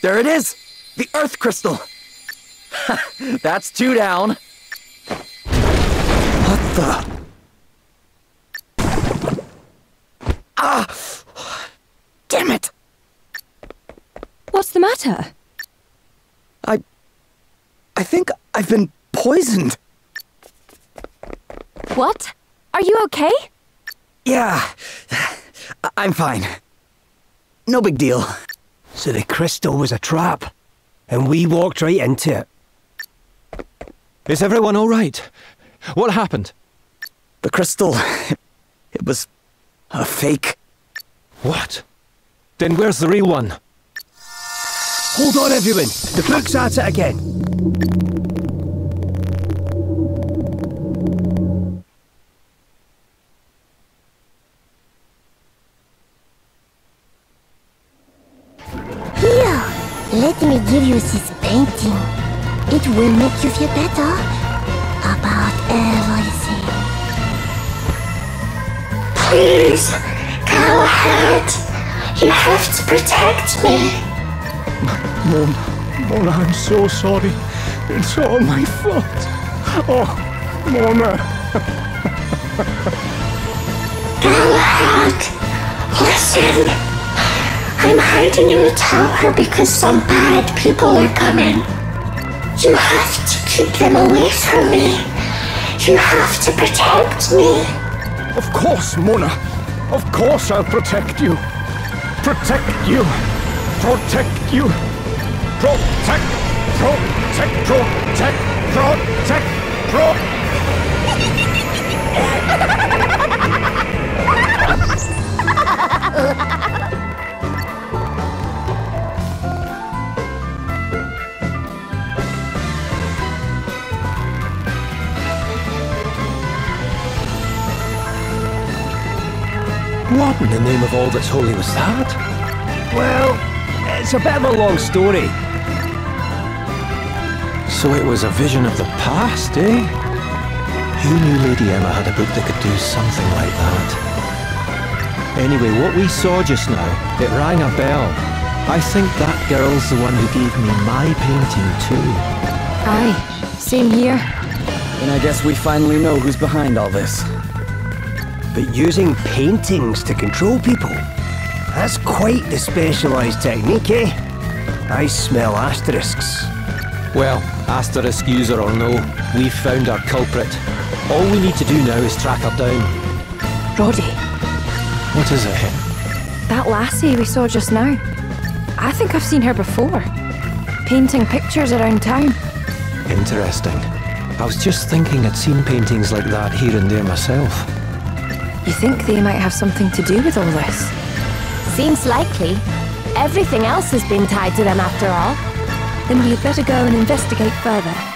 There it is! The Earth Crystal! That's two down. What the? Ah! Damn it! What's the matter? I... I think I've been poisoned. What? Are you okay? Yeah, I'm fine. No big deal. So the crystal was a trap, and we walked right into it. Is everyone all right? What happened? The crystal... It was... a fake. What? Then where's the real one? Hold on, everyone. The book's at it again. Will make you feel better about everything. Please, go ahead. You have to protect me. Mona, Mona, I'm so sorry. It's all my fault. Oh, Mona. Go ahead. Listen, I'm hiding in the tower because some bad people are coming. You have to keep them away from me. You have to protect me. Of course, Mona. Of course I'll protect you. Protect you. Protect you. Protect. Protect. Protect. Protect. Protect. What in the name of all that's holy was that? Well, it's a bit of a long story. So it was a vision of the past, eh? Who knew Lady Emma had a book that could do something like that? Anyway, what we saw just now, it rang a bell. I think that girl's the one who gave me my painting too. Aye, same here. And I guess we finally know who's behind all this. But using paintings to control people, that's quite the specialised technique, eh? I smell asterisks. Well, asterisk user or no, we've found our culprit. All we need to do now is track her down. Roddy, What is it? that lassie we saw just now. I think I've seen her before. Painting pictures around town. Interesting. I was just thinking I'd seen paintings like that here and there myself. You think they might have something to do with all this? Seems likely. Everything else has been tied to them after all. Then we had better go and investigate further.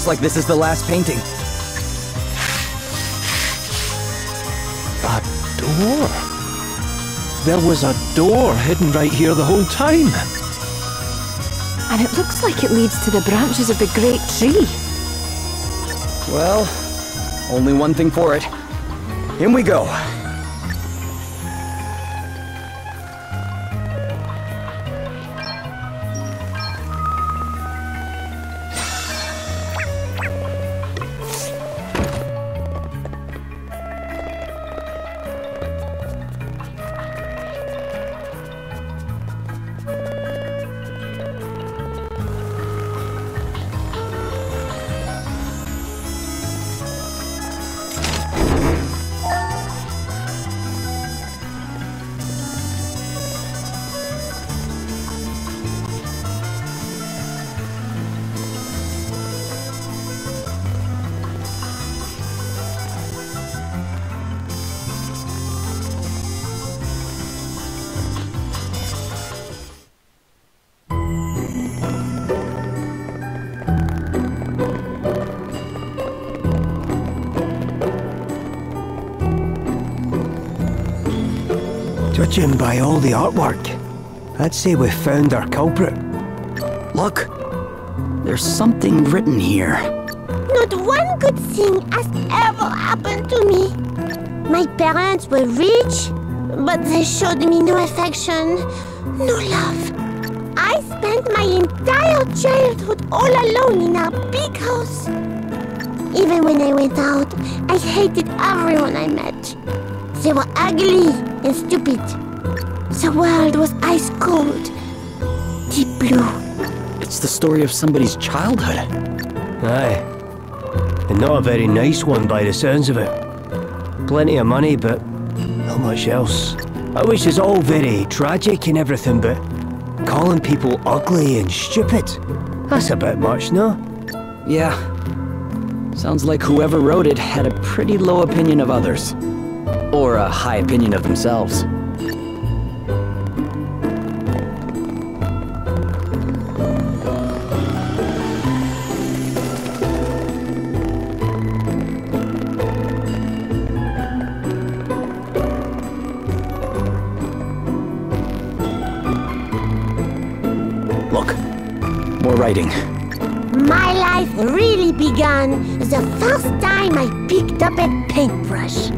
Looks like this is the last painting. A door? There was a door hidden right here the whole time. And it looks like it leads to the branches of the great tree. Well, only one thing for it. In we go. Judging by all the artwork, I'd say we've found our culprit. Look, there's something written here. Not one good thing has ever happened to me. My parents were rich, but they showed me no affection, no love. I spent my entire childhood all alone in our big house. Even when I went out, I hated everyone I met. They were ugly and stupid. The world was ice cold, deep blue. It's the story of somebody's childhood. Aye. And not a very nice one by the sounds of it. Plenty of money, but not much else. I wish it's all very tragic and everything, but calling people ugly and stupid, that's a bit much, no? Yeah. Sounds like whoever wrote it had a pretty low opinion of others. Or a high opinion of themselves. Look, more writing. My life really began the first time I picked up a paintbrush.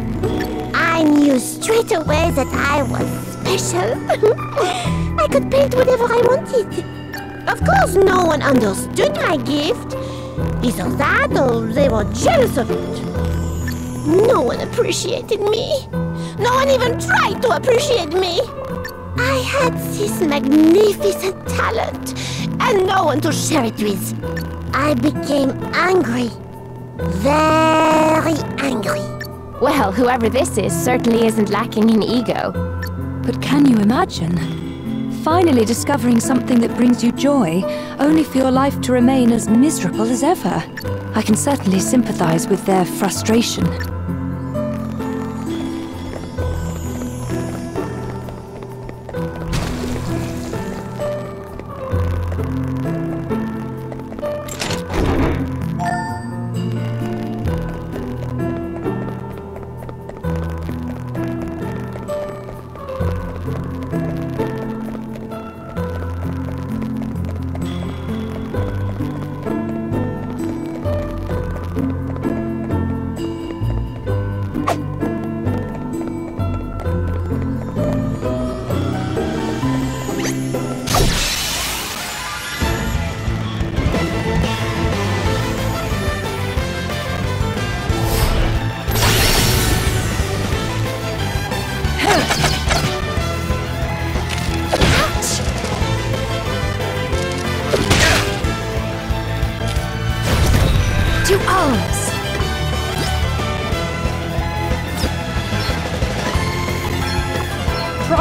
Knew straight away that I was special. I could paint whatever I wanted. Of course, no one understood my gift. Either that or they were jealous of it. No one appreciated me. No one even tried to appreciate me. I had this magnificent talent and no one to share it with. I became angry. Very angry. Well, whoever this is certainly isn't lacking in ego. But can you imagine? Finally discovering something that brings you joy, only for your life to remain as miserable as ever. I can certainly sympathize with their frustration.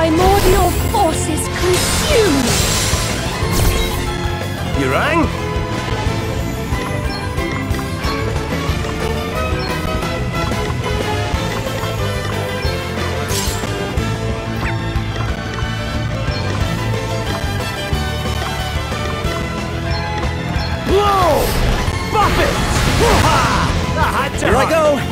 Primordial forces consume! You rang? Blow! Buff it! to Here I go!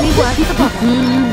มีหั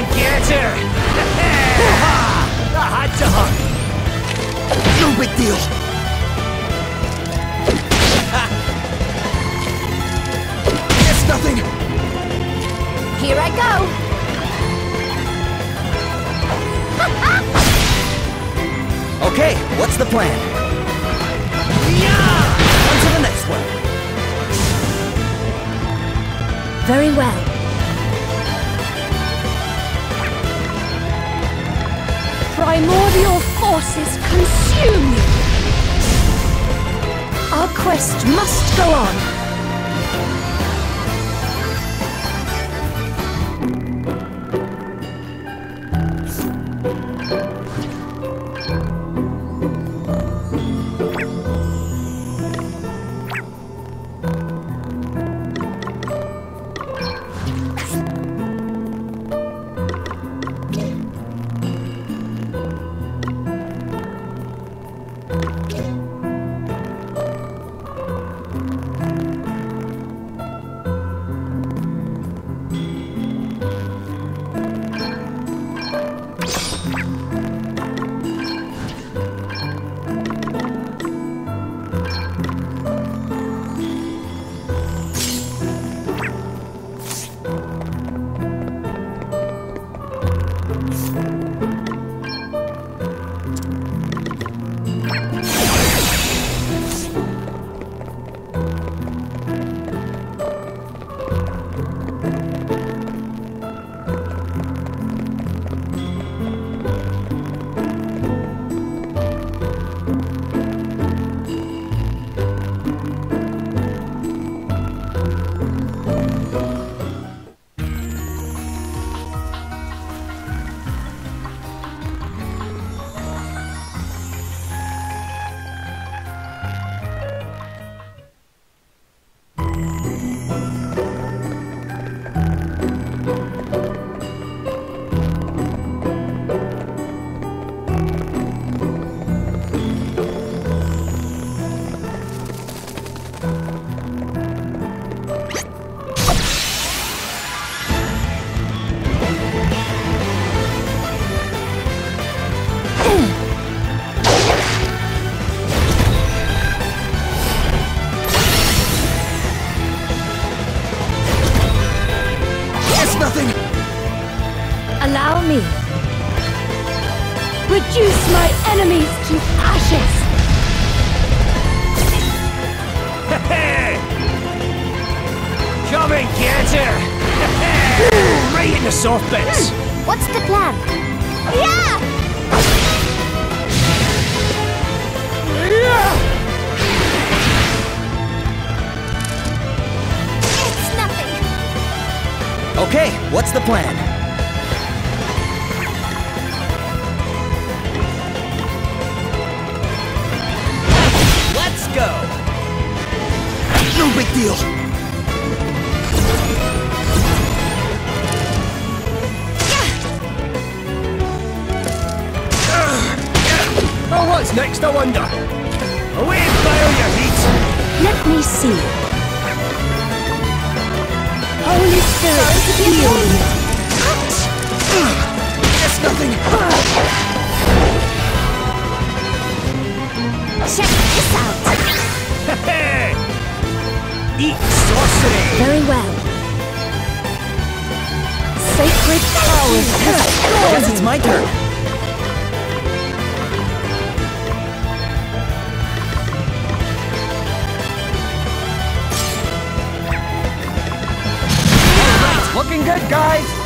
and get her! Had to hunt. No big deal! It's nothing! Here I go! Okay, what's the plan? Yeah! On to the next one! Very well. Primordial forces consume you! Our quest must go on. Okay, what's the plan? Let's go! No big deal. Oh, what's next, I wonder? Away and fire your heat! Let me see. Holy Spirit, heal me. It's nothing. Check this out. Hey! Eat sorcery! Very well. Sacred powers I guess it's my turn. Looking good, guys!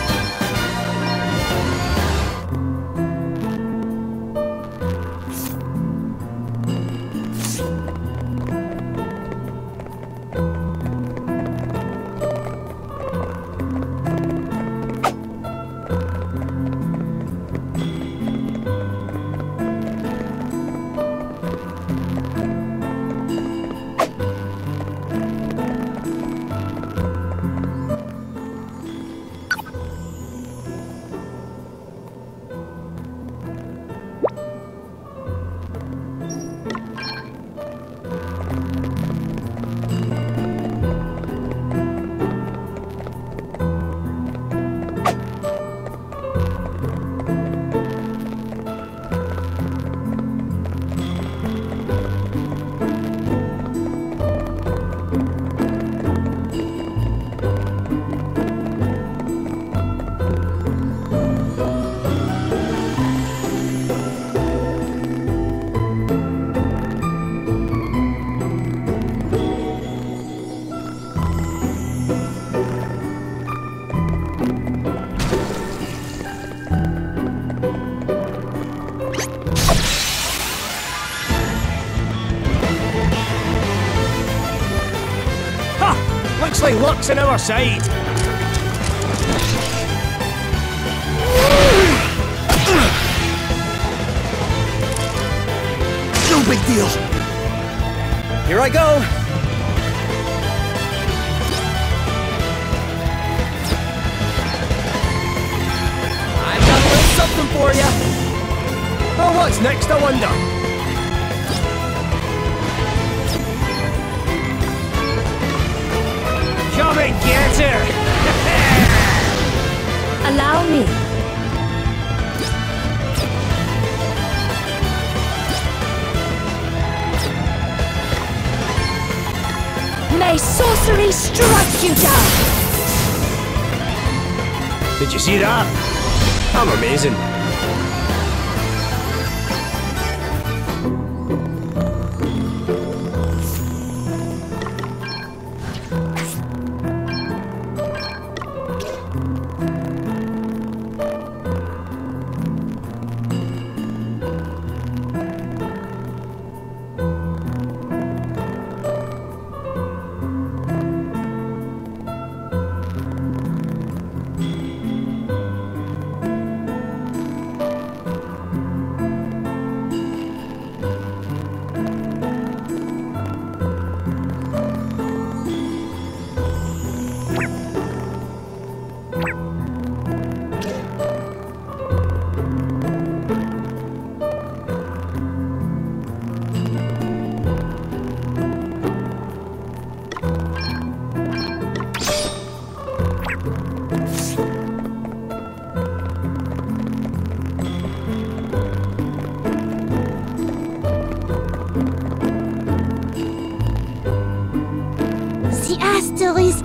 Like on our side! No big deal. Here I go. I've got something for you. Oh, what's next, I wonder? Get her! Allow me. May sorcery strike you down! Did you see that? I'm amazing.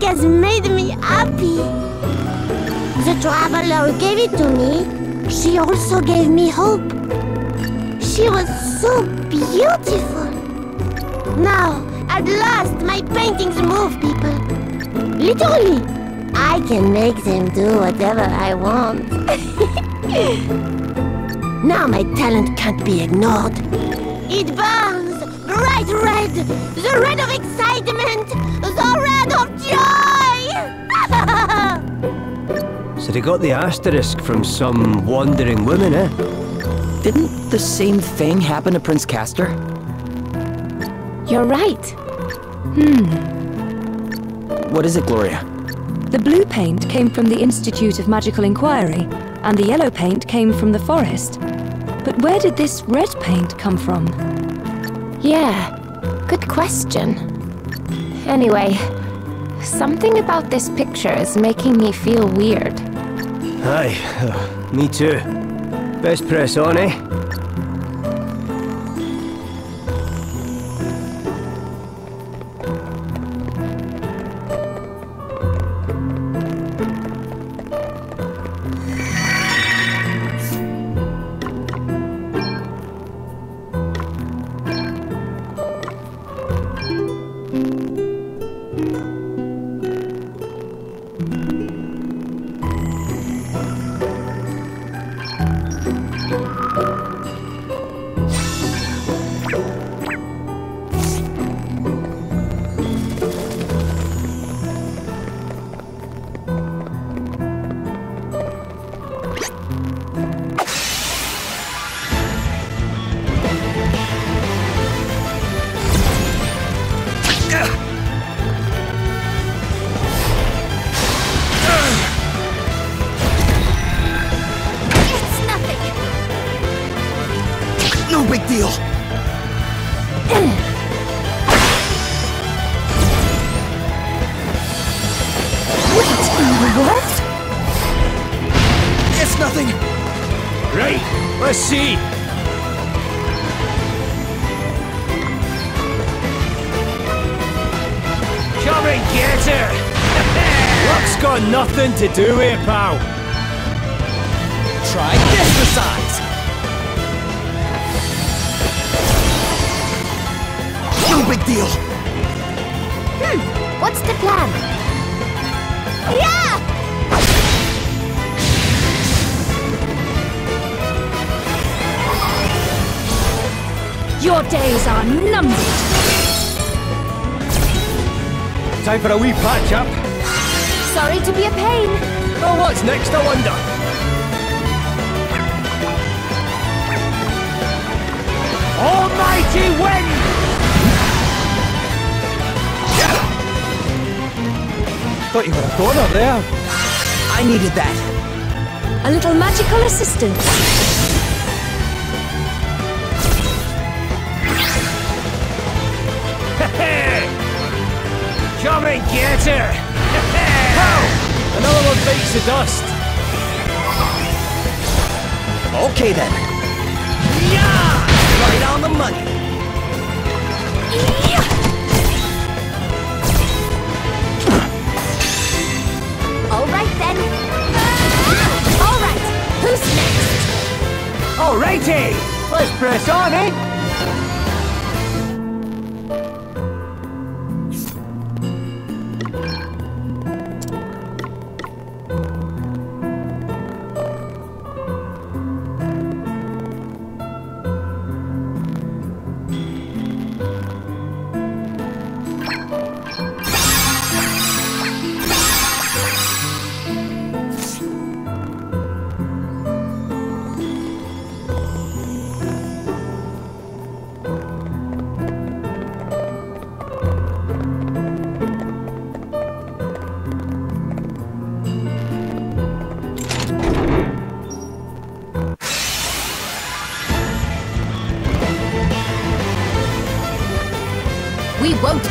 Has made me happy. The traveler gave it to me. She also gave me hope. She was so beautiful. Now, at last, my paintings move people. Literally, I can make them do whatever I want. now my talent can't be ignored. It burns bright red, the red of excitement, the red of joy! So they got the asterisk from some wandering woman, eh? Didn't the same thing happen to Prince Castor? You're right. Hmm. What is it, Gloria? The blue paint came from the Institute of Magical Inquiry, and the yellow paint came from the forest. But where did this red paint come from? Yeah, good question. Anyway, something about this picture is making me feel weird. Aye, uh, me too. Best press on, eh? To do with it, pal. Try this besides. No big deal. Hmm, What's the plan? Yeah! Your days are numbered! Time for a wee patch up. Sorry to be a pain. Oh, what's next, I wonder? Almighty wind! Thought you were a goner there. I needed that. A little magical assistance. Come and get her! Pow! Another one bites the dust. Okay then. Yeah! Right on the money. All right then. All right. Who's next? Alrighty! Let's press on, eh?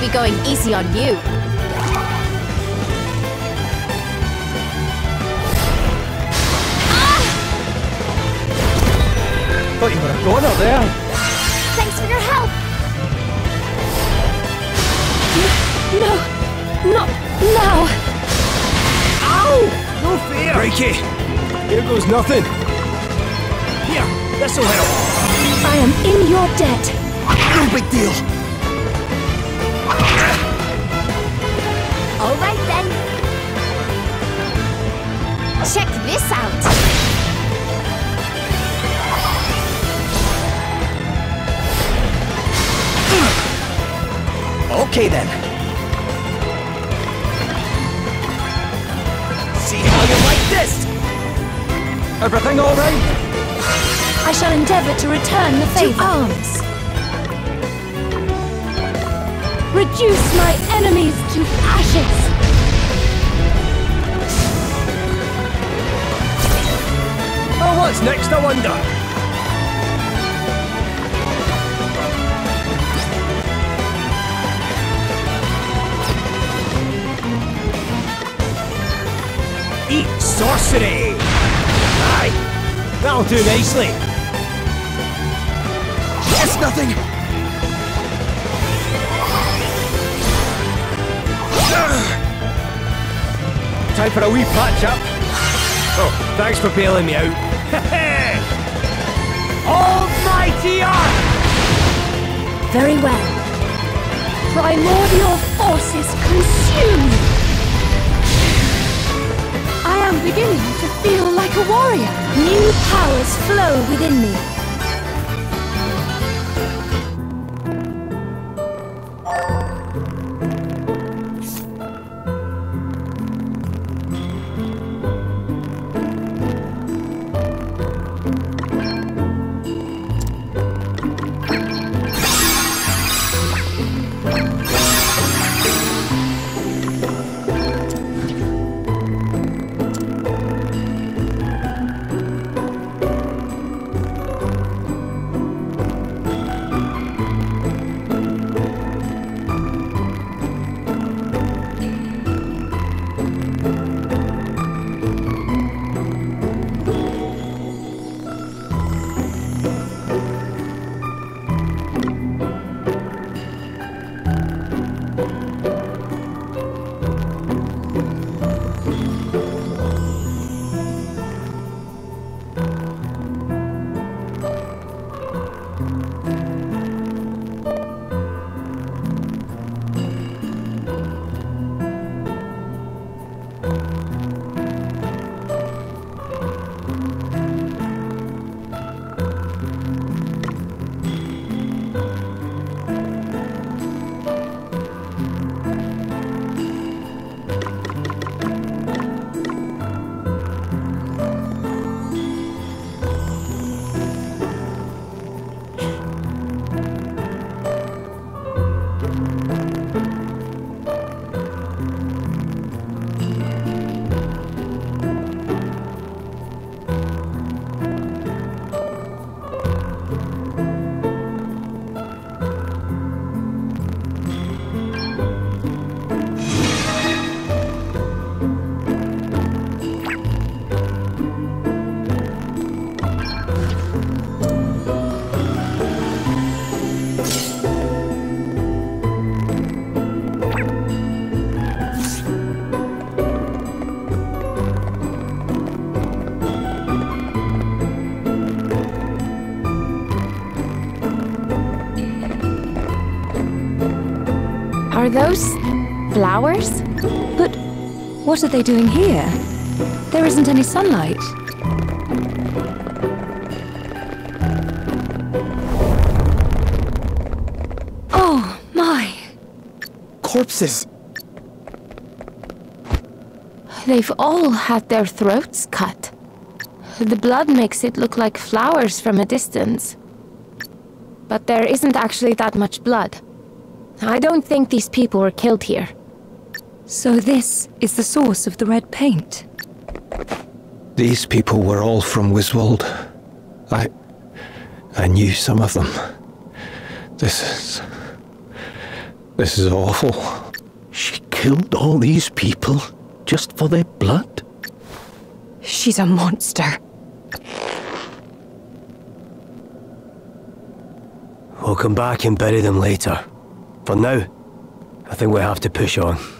Be going easy on you. Thought you were a goner there. Thanks for your help. No, not now. Ow! No fear! Breaky! Here goes nothing. Here, this'll help. I am in your debt. No big deal. All right then. Check this out. Okay then. See how you like this! Everything all right? I shall endeavor to return the favor. arms. Reduce my enemies to ashes. Oh, what's next, I wonder? Eat sorcery! Aye, that'll do nicely. It's nothing! Time for a wee patch up. Oh, thanks for bailing me out. Almighty Ark! Very well. Primordial forces consume. I am beginning to feel like a warrior. New powers flow within me. Are those flowers? But what are they doing here? There isn't any sunlight. Oh, my. Corpses! They've all had their throats cut. The blood makes it look like flowers from a distance. But there isn't actually that much blood. I don't think these people were killed here. So this is the source of the red paint. These people were all from Wiswald. I. I knew some of them. This is. This is awful. She killed all these people just for their blood? She's a monster. We'll come back and bury them later. For now, I think we have to push on.